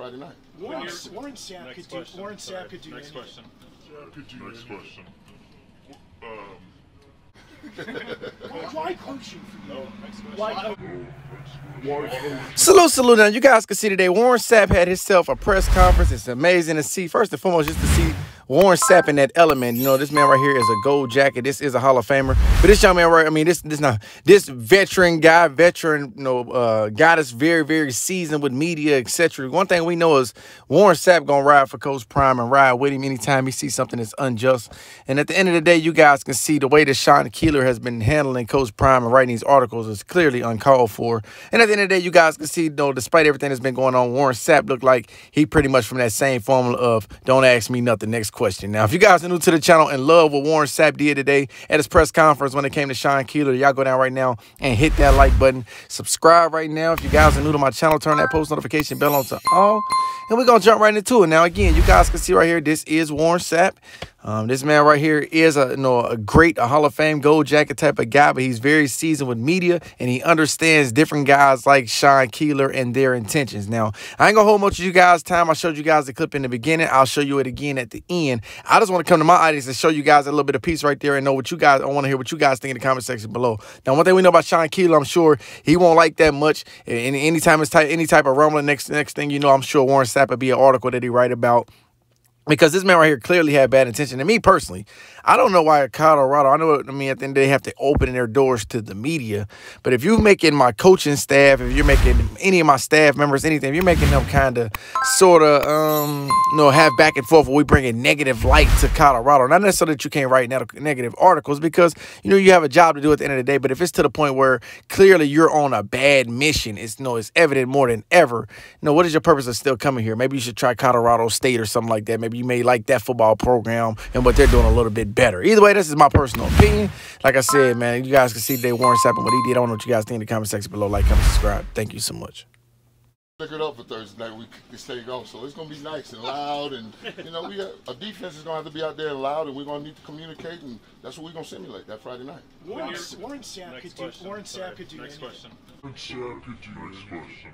Friday night. Warren, Warren Sapp Next could do. question. Warren Sorry. Sapp could do. Next anything. question. Next question. Um, Why coaching for you? No, next question. Why? Salute, salute. Now, you guys can see today, Warren Sapp had himself a press conference. It's amazing to see. First and foremost, just to see Warren Sapp in that element. You know, this man right here is a gold jacket. This is a Hall of Famer. But this young man right, I mean, this this not this veteran guy, veteran, you know, uh, guy that's very, very seasoned with media, etc. One thing we know is Warren Sapp gonna ride for Coach Prime and ride with him anytime he sees something that's unjust. And at the end of the day, you guys can see the way that Sean Keeler has been handling Coach Prime and writing these articles is clearly uncalled for. And at the end of the day, you guys can see, you know, despite everything that's been going on, Warren Sapp looked like he pretty much from that same formula of don't ask me nothing. Next question. Now, if you guys are new to the channel and love what Warren Sapp did today at his press conference when it came to Sean Keeler, y'all go down right now and hit that like button. Subscribe right now. If you guys are new to my channel, turn that post notification bell on to all. And we're going to jump right into it. Now, again, you guys can see right here, this is Warren Sapp. Um, this man right here is a you know a great a Hall of Fame gold jacket type of guy, but he's very seasoned with media and he understands different guys like Sean Keeler and their intentions. Now, I ain't gonna hold much of you guys' time. I showed you guys the clip in the beginning. I'll show you it again at the end. I just want to come to my audience and show you guys a little bit of piece right there and know what you guys. I want to hear what you guys think in the comment section below. Now, one thing we know about Sean Keeler, I'm sure he won't like that much. And anytime it's type any type of rumbling, next next thing you know, I'm sure Warren Sapp would be an article that he write about because this man right here clearly had bad intention. And me personally, I don't know why Colorado, I know, I mean, at the end they have to open their doors to the media. But if you're making my coaching staff, if you're making any of my staff members, anything, if you're making them kind of sort of, um, you know, have back and forth where we bring a negative light to Colorado, not necessarily that you can't write negative articles because, you know, you have a job to do at the end of the day. But if it's to the point where clearly you're on a bad mission, it's, you know, it's evident more than ever, you know, what is your purpose of still coming here? Maybe you should try Colorado State or something like that. Maybe you may like that football program and what they're doing a little bit better. Either way, this is my personal opinion. Like I said, man, you guys can see today Warren Sapp and what he did. I don't know what you guys think in the comment section below. Like, comment, subscribe. Thank you so much. Pick it up for Thursday night. We kick this thing off, so it's gonna be nice and loud, and you know we got a defense is gonna have to be out there and loud, and we're gonna need to communicate, and that's what we're gonna simulate that Friday night. Warren, Warren Sapp could do. question. Warren Sapp could do. Next anything. question. Next question.